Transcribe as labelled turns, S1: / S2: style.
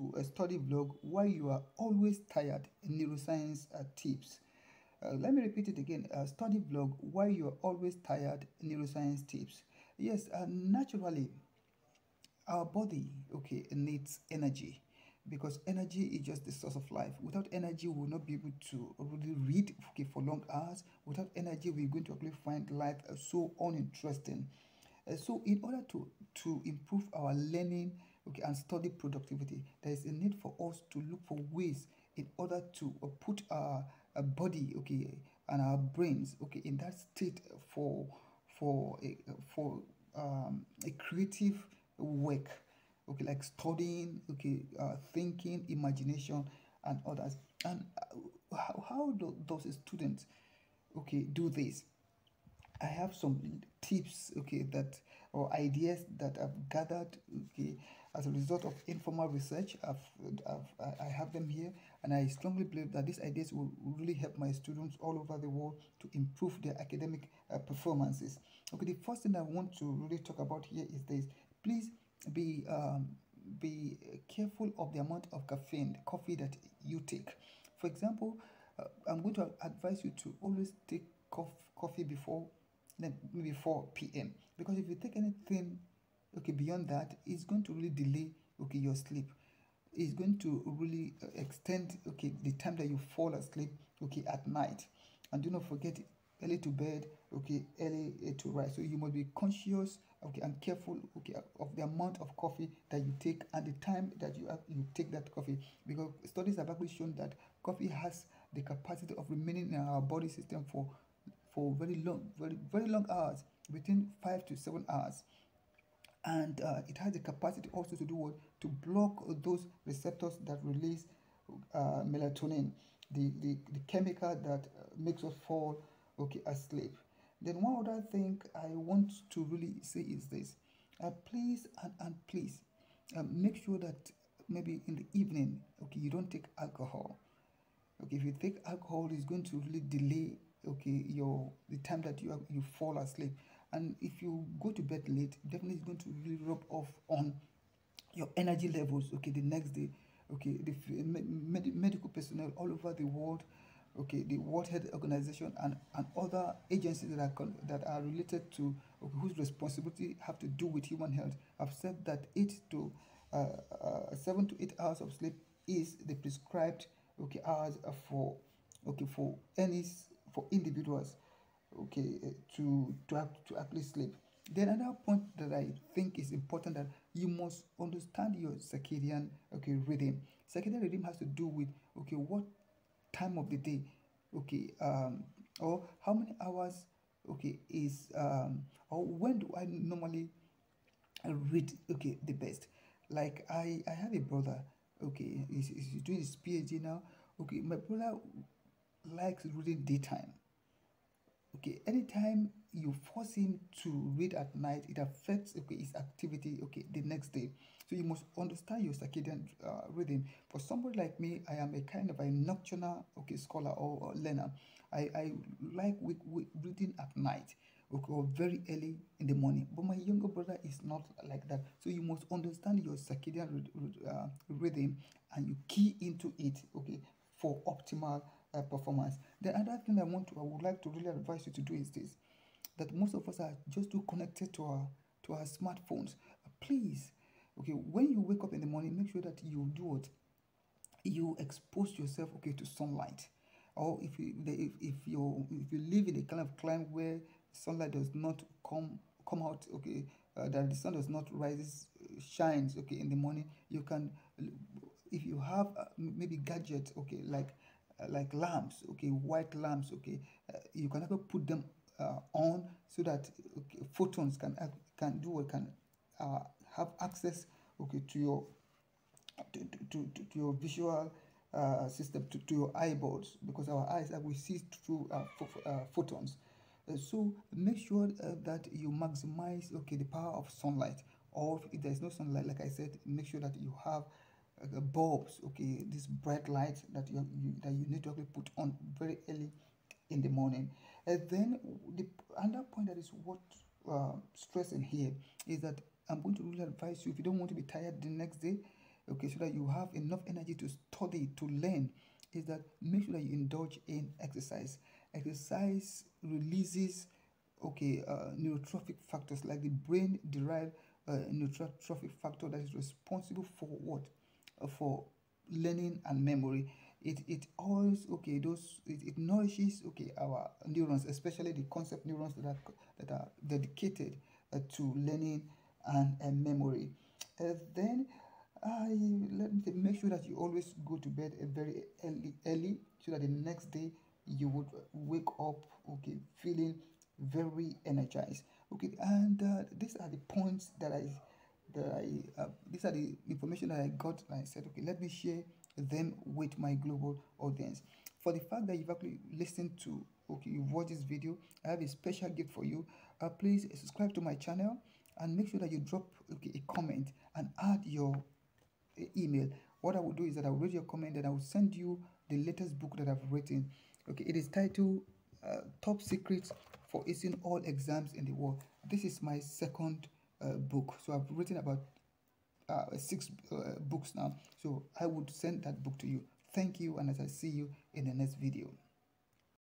S1: to a study vlog why you are always tired neuroscience uh, tips. Uh, let me repeat it again. A study vlog why you are always tired neuroscience tips. Yes, uh, naturally, our body okay needs energy because energy is just the source of life. Without energy, we will not be able to really read okay, for long hours. Without energy, we're going to actually find life uh, so uninteresting. Uh, so, in order to to improve our learning okay, and study productivity, there is a need for us to look for ways in order to uh, put our, our body okay and our brains okay in that state for for a, for um, a creative work okay like studying okay uh, thinking imagination and others. And uh, how, how do those students okay do this? I have some tips okay that or ideas that i've gathered okay as a result of informal research i've, I've i have them here and i strongly believe that these ideas will really help my students all over the world to improve their academic uh, performances. Okay the first thing i want to really talk about here is this. Please be um, be careful of the amount of caffeine coffee that you take. For example uh, i'm going to advise you to always take cof- coffee before maybe 4 p.m because if you take anything okay beyond that it's going to really delay okay your sleep. It's going to really uh, extend okay the time that you fall asleep okay at night. And do not forget early to bed okay early uh, to rise. So you must be conscious okay and careful okay of the amount of coffee that you take and the time that you have, you take that coffee. Because studies have actually shown that coffee has the capacity of remaining in our body system for for very long very very long hours between five to seven hours and uh, it has the capacity also to do what? To block those receptors that release uh, melatonin the, the the chemical that uh, makes us fall okay asleep. Then one other thing i want to really say is this uh, please and, and please um, make sure that maybe in the evening okay you don't take alcohol. Okay if you take alcohol it's going to really delay okay your the time that you you fall asleep and if you go to bed late definitely it's going to really rub off on your energy levels okay the next day okay the med- medical personnel all over the world okay the world health organization and and other agencies that are that are related to okay, whose responsibility have to do with human health have said that eight to uh, uh, seven to eight hours of sleep is the prescribed okay hours for okay for any for individuals okay uh, to to act, to actually sleep. Then another point that i think is important that you must understand your circadian okay rhythm. Circadian rhythm has to do with okay what time of the day okay um or how many hours okay is um or when do i normally read okay the best. Like i i have a brother okay he's, he's doing his phd now. Okay my brother likes reading daytime okay anytime you force him to read at night it affects okay his activity okay the next day. So you must understand your circadian uh, rhythm. For somebody like me i am a kind of a nocturnal okay scholar or, or learner. I i like reading at night okay or very early in the morning. But my younger brother is not like that. So you must understand your circadian uh, rhythm and you key into it okay for optimal uh, performance. The other thing I want to, I would like to really advise you to do is this: that most of us are just too connected to our to our smartphones. Please, okay, when you wake up in the morning, make sure that you do it. You expose yourself, okay, to sunlight, or if you if if you if you live in a kind of climate where sunlight does not come come out, okay, uh, that the sun does not rise shines, okay, in the morning, you can if you have uh, maybe gadgets, okay, like like lamps okay white lamps okay uh, you can actually put them uh, on so that okay, photons can can do what can have access okay to your to, to, to, to your visual uh, system to, to your eyeballs because our eyes uh, we see through uh, ph- photons. So make sure that you maximize okay the power of sunlight. Or if there's no sunlight like i said make sure that you have uh, bulbs okay this bright light that you, you, that you need to actually put on very early in the morning. And then the another point that is what uh, stressing here is that i'm going to really advise you if you don't want to be tired the next day okay so that you have enough energy to study to learn is that make sure that you indulge in exercise. Exercise releases okay uh, neurotrophic factors like the brain derived uh, neurotrophic factor that is responsible for what for learning and memory. It it always okay those it, it nourishes okay our neurons especially the concept neurons that are that are dedicated uh, to learning and, and memory. Uh, then I let me make sure that you always go to bed very early early so that the next day you would wake up okay feeling very energized. Okay and uh, these are the points that i that i uh, these are the information that i got and i said okay let me share them with my global audience. For the fact that you've actually listened to okay you've watched this video i have a special gift for you. Uh, please subscribe to my channel and make sure that you drop okay, a comment and add your uh, email. What i will do is that i will read your comment and i will send you the latest book that i've written. Okay it is titled uh, top secrets for acing all exams in the world. This is my second book. So i've written about uh, six uh, books now. So i would send that book to you. Thank you and as i see you in the next video